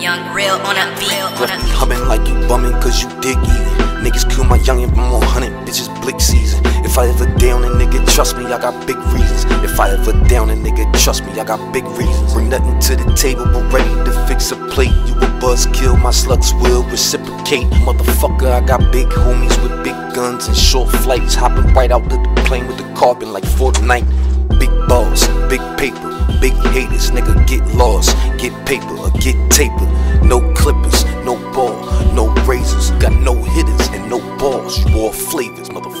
Young Rill on a beat. Left me humming like you bumming cause you dig eating. Niggas kill my youngin', but more hunting, bitches blick season. If I ever down a nigga, trust me, I got big reasons. If I ever down a nigga, trust me, I got big reasons. Bring nothing to the table, but ready to fix a plate. You a buzz kill, my slugs will reciprocate. Motherfucker, I got big homies with big guns and short flights. Hopping right out of the plane with the carbon like Fortnite. Big balls, big paper, big haters, nigga get lost, get paper or get taper. No clippers, no ball, no razors, got no hitters and no balls. You all flavors, motherfucker.